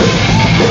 Yeah.